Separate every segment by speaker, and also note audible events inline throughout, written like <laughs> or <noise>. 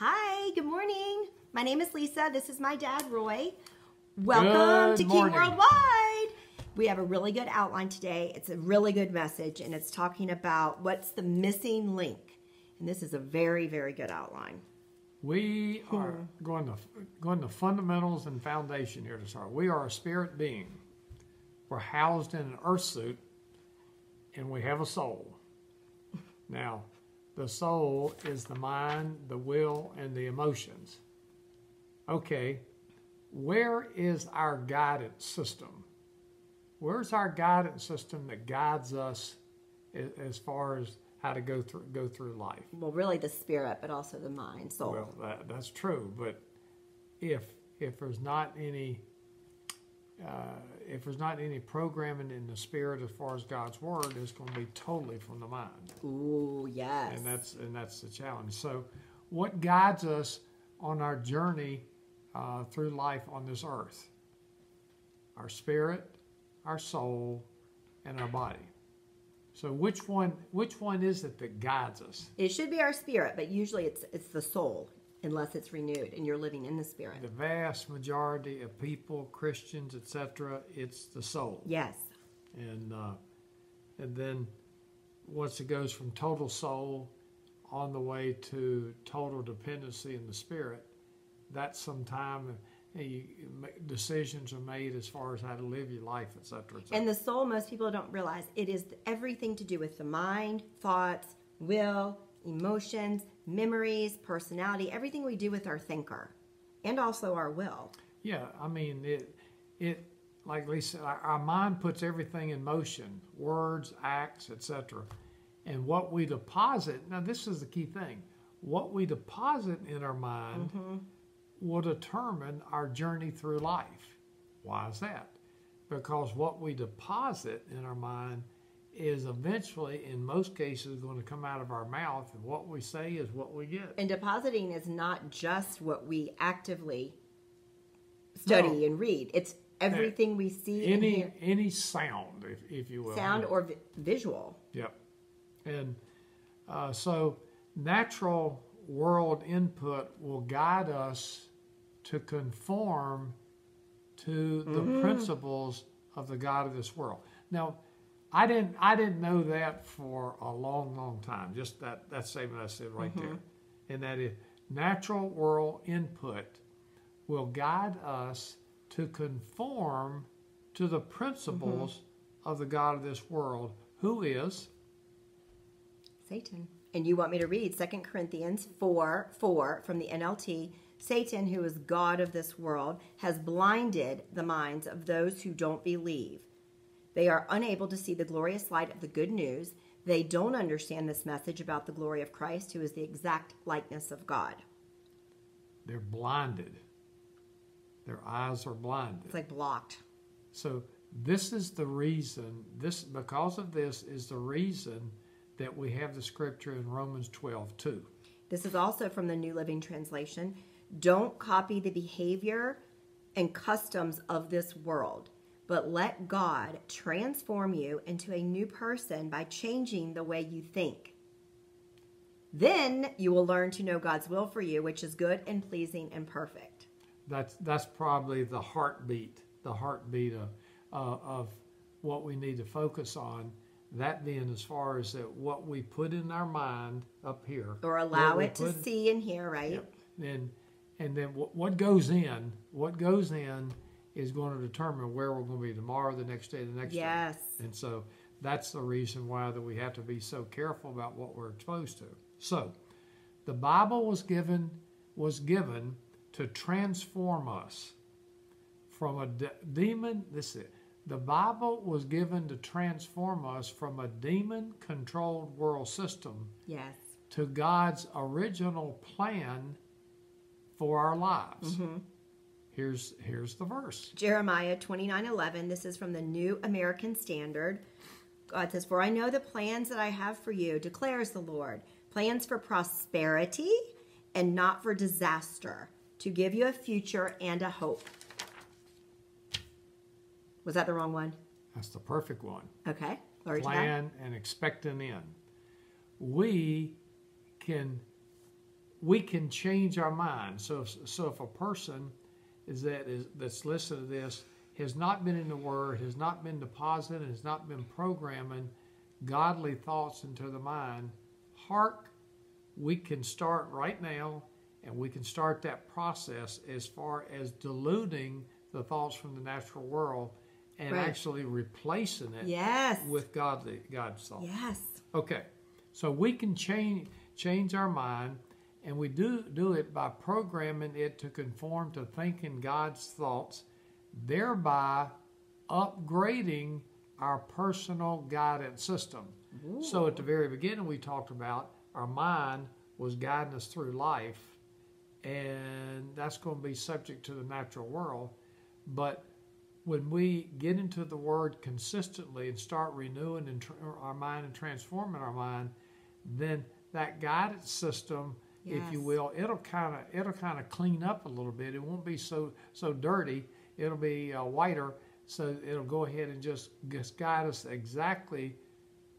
Speaker 1: Hi, good morning. My name is Lisa. This is my dad, Roy. Welcome good to morning. King
Speaker 2: Worldwide.
Speaker 1: We have a really good outline today. It's a really good message, and it's talking about what's the missing link. And this is a very, very good outline.
Speaker 2: We are going to going to fundamentals and foundation here to start. We are a spirit being. We're housed in an earth suit, and we have a soul. Now, the soul is the mind, the will, and the emotions. Okay, where is our guidance system? Where's our guidance system that guides us as far as how to go through go through life?
Speaker 1: Well, really the spirit, but also the mind,
Speaker 2: soul. Well, that, that's true. But if if there's not any uh, if there's not any programming in the spirit as far as God's word, it's going to be totally from the mind. Ooh, yes. And that's and that's the challenge. So, what guides us on our journey uh, through life on this earth? Our spirit, our soul, and our body. So which one which one is it that guides us? It should be our spirit, but usually it's it's the
Speaker 1: soul unless it's renewed and you're living in the Spirit.
Speaker 2: The vast majority of people, Christians, etc., it's the soul. Yes. And uh, and then once it goes from total soul on the way to total dependency in the Spirit, that's some time. You, decisions are made as far as how to live your life, etc. Et and the
Speaker 1: soul, most people don't realize, it is everything to do with the mind, thoughts, will, emotions, memories, personality, everything we do with our thinker and also our will.
Speaker 2: Yeah, I mean, it, it like Lisa, our mind puts everything in motion words, acts, etc. And what we deposit, now, this is the key thing what we deposit in our mind mm-hmm. will determine our journey through life. Why is that? Because what we deposit in our mind is eventually, in most cases, going to come out of our mouth, and what we say is what we get. And depositing is not just what we actively study no. and read; it's
Speaker 1: everything we see. Any
Speaker 2: any sound, if, if you will, sound
Speaker 1: or vi visual.
Speaker 2: Yep. And uh, so, natural world input will guide us to conform to the mm -hmm. principles of the God of this world. Now, I didn't I didn't know that for a long, long time. Just that that statement I said right mm-hmm. there, and that is natural world input will guide us to conform to the principles mm-hmm. of the God of this world, who is
Speaker 1: Satan. And you want me to read Second Corinthians 4 4 from the NLT. Satan, who is God of this world, has blinded the minds of those who don't believe they are unable to see the glorious light of the good news. They don't understand this message about the glory of Christ, who is the exact likeness of God.
Speaker 2: They're blinded. Their eyes are blinded. It's like blocked. So this is the reason this because of this is the reason that we have the scripture in Romans 12 too.
Speaker 1: This is also from the New Living Translation. Don't copy the behavior and customs of this world but let God transform you into a new person by changing the way you think. Then you will learn to know God's will for you, which is good and pleasing and perfect.
Speaker 2: That's that's probably the heartbeat, the heartbeat of uh, of what we need to focus on. That being as far as that what we put in our mind up here, or allow it to in,
Speaker 1: see and hear,
Speaker 2: right? Yep. And and then what goes in, what goes in is going to determine where we're going to be tomorrow, the next day, the next yes. day. Yes. And so that's the reason why that we have to be so careful about what we're exposed to. So the Bible was given was given to transform us from a de- demon. This is it. The Bible was given to transform us from a demon controlled world system yes. to God's original plan for our lives. Mm-hmm. Here's here's the verse. Jeremiah
Speaker 1: 29:11. This is from the New American Standard. God says, "For I know the plans that I have for you," declares the Lord, "plans for prosperity and not for disaster, to give you a future and a hope." Was that the wrong one?
Speaker 2: That's the perfect one. Okay. Glory Plan and expect an end. We can we can change our mind. So so if a person is that is that's listening to this has not been in the Word, has not been deposited, has not been programming godly thoughts into the mind. Hark, we can start right now, and we can start that process as far as diluting the thoughts from the natural world and right. actually replacing it yes. with godly God's thoughts. Yes. Okay. So we can change change our mind and we do do it by programming it to conform to thinking God's thoughts, thereby upgrading our personal guidance system. Ooh. So at the very beginning, we talked about our mind was guiding us through life, and that's going to be subject to the natural world. But when we get into the Word consistently and start renewing and our mind and transforming our mind, then that guidance system yes. if you will. It'll kind of it'll kind of clean up a little bit. It won't be so so dirty. It'll be uh, whiter, so it'll go ahead and just, just guide us exactly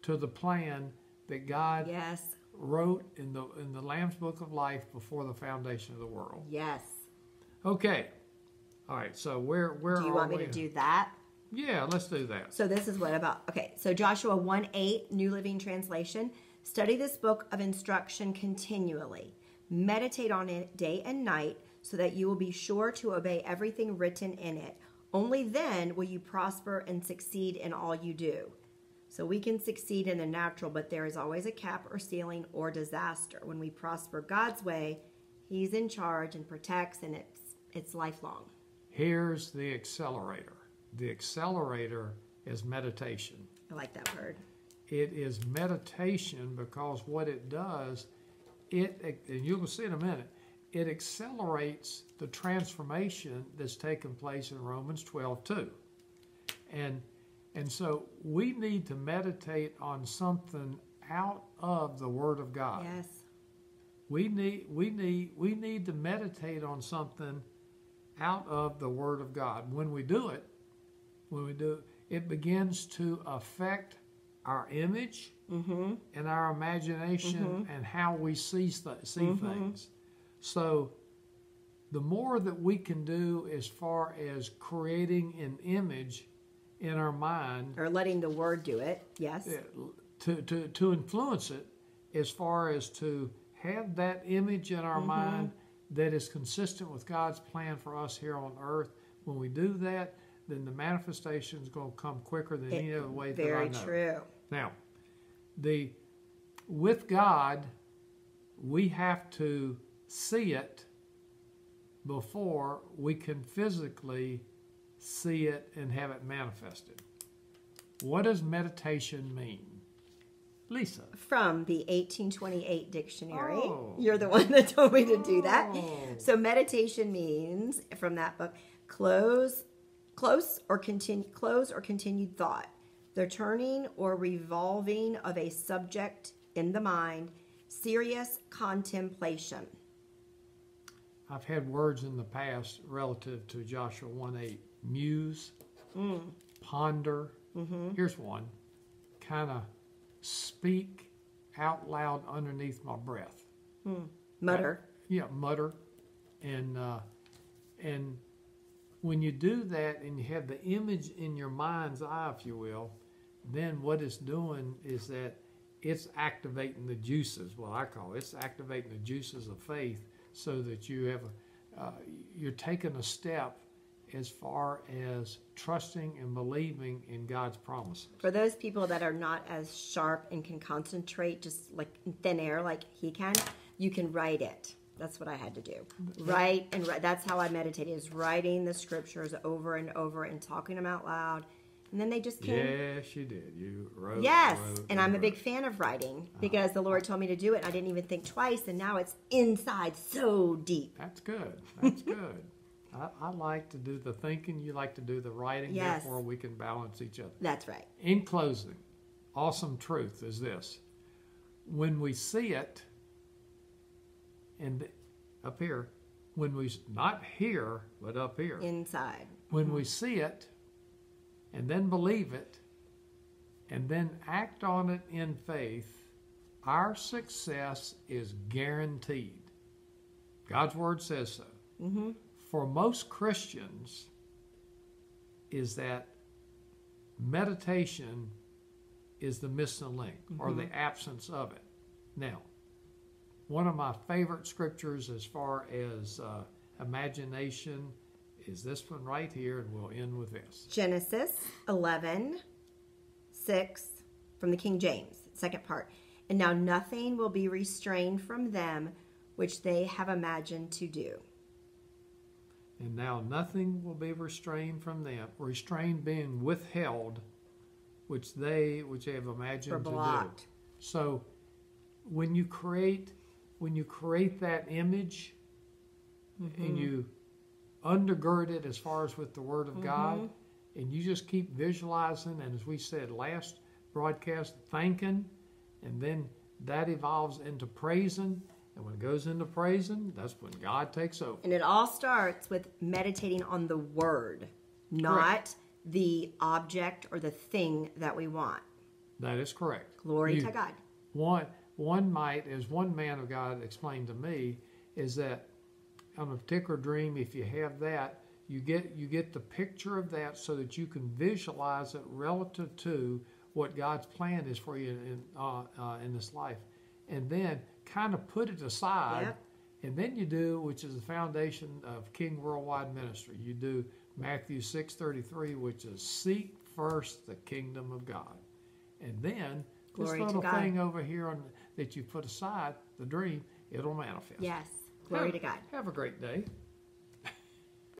Speaker 2: to the plan that God yes. wrote in the in the Lamb's Book of Life before the foundation of the world. Yes. Okay. All right. So where where do you want me to do that? Yeah, let's do that.
Speaker 1: So this is what about okay. So Joshua one eight New Living Translation. Study this book of instruction continually. Meditate on it day and night so that you will be sure to obey everything written in it. Only then will you prosper and succeed in all you do. So we can succeed in the natural, but there is always a cap or ceiling or disaster. When we prosper God's way, He's in charge and protects, and it's, it's lifelong.
Speaker 2: Here's the accelerator the accelerator is meditation. I like that word. It is meditation because what it does, it and you'll see in a minute, it accelerates the transformation that's taken place in Romans 12 too. And and so we need to meditate on something out of the Word of God. Yes. We need we need we need to meditate on something out of the Word of God. When we do it, when we do it, it begins to affect our image mm-hmm. and our imagination mm-hmm. and how we see, th- see mm-hmm. things. So, the more that we can do as far as creating an image in our mind, or letting the word do it, yes, to, to, to influence it, as far as to have that image in our mm-hmm. mind that is consistent with God's plan for us here on earth. When we do that, then the manifestation is going to come quicker than it, any other way that I know. Very true. Now, the with God, we have to see it before we can physically see it and have it manifested. What does meditation mean?
Speaker 1: Lisa. From the 1828 dictionary. Oh. You're the one <laughs> that told me to do that. Oh. So meditation means from that book close close or continue close or continued thought the turning or revolving of a subject in the mind, serious contemplation.
Speaker 2: I've had words in the past relative to Joshua 1 8 muse, mm. ponder. Mm-hmm. Here's one kind of speak out loud underneath my breath. Mm. Mutter. yeah, mutter. And, uh, and when you do that and you have the image in your mind's eye, if you will, then what it's doing is that it's activating the juices, what I call it. it's activating the juices of faith so that you have a, uh, you're taking a step as far as trusting and believing in God's promises.
Speaker 1: For those people that are not as sharp and can concentrate just like thin air like he can, you can write it. That's what I had to do. Write and write. That's how I meditated is writing the scriptures over and over and talking them out loud and then they just came.
Speaker 2: Yes, you did. You wrote. Yes, wrote, and I'm wrote. a big
Speaker 1: fan of writing uh-huh. because uh, the Lord told me to do it. I didn't even think twice, and now it's inside so
Speaker 2: deep. That's good. That's good. <laughs> I, I, like to do the thinking. You like to do the writing. Yes. Therefore, we can balance each other. That's right. In closing, awesome truth is this: when we see it, and up here, when we not here but up here,
Speaker 1: inside.
Speaker 2: When mm -hmm. we see it and then believe it and then act on it in faith, our success is guaranteed. God's word says so. Mm-hmm. For most Christians, is that meditation is the missing link mm-hmm. or the mm-hmm. absence of it. Now, one of my favorite scriptures as far as uh, imagination is this one right here, and we'll end with this.
Speaker 1: Genesis 11, 6 from the King James, second part. And now nothing will be restrained from them which they have imagined to do.
Speaker 2: And now nothing will be restrained from them, restrained being withheld, which they which they have imagined to do. So when you create when you create that image mm-hmm. and you undergirded as far as with the Word of mm-hmm. God. And you just keep visualizing, and as we said last broadcast, thanking, and then that evolves into praising. And when it goes into praising, that's when God takes over. And it all starts with meditating on the Word, not correct.
Speaker 1: the object or the thing that we want.
Speaker 2: That is correct. Glory you, to God. One, one might, as one man of God explained to me, is that on a ticker dream, if you have that, you get you get the picture of that so that you can visualize it relative to what God's plan is for you in uh, uh, in this life, and then kind of put it aside. Yep. And then you do, which is the foundation of King Worldwide Ministry. You do Matthew six thirty three, which is seek first the kingdom of God, and then Glory this little thing over here on, that you put aside the dream, it'll manifest. Yes. Glory have, to God. Have a great day.